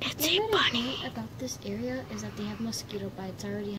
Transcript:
It's a bunny. about this area is that they have mosquito bites already.